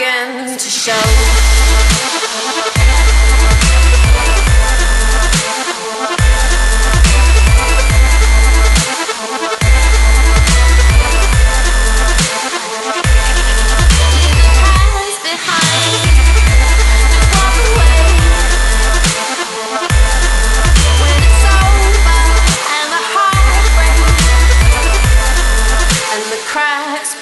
Again to show.